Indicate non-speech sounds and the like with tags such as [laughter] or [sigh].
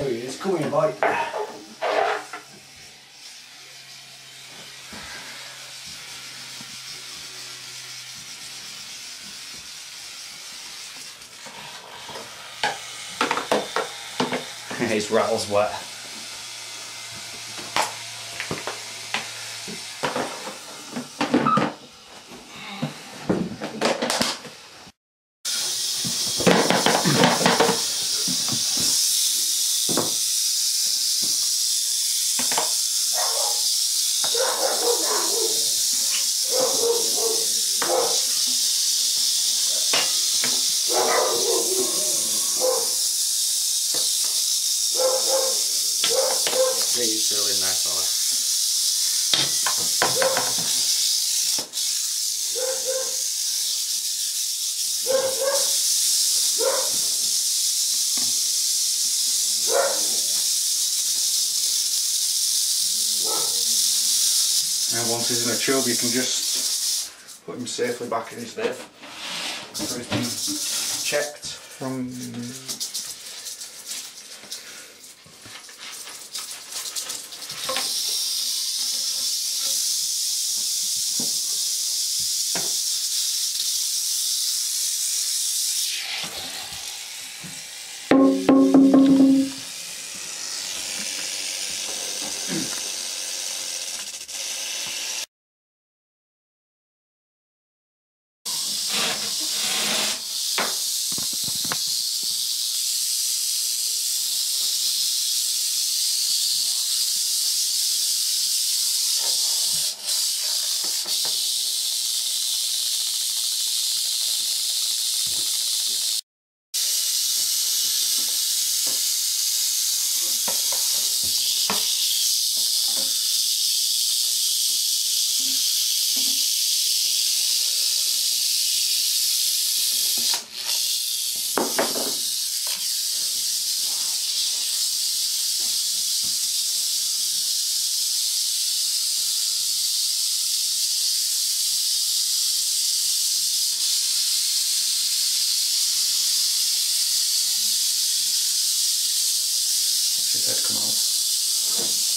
There he is, come here boy. [laughs] His rattle's wet. He's really nice fella. And once he's in a tube you can just put him safely back in his he's been checked from ハハハ。Should that come out?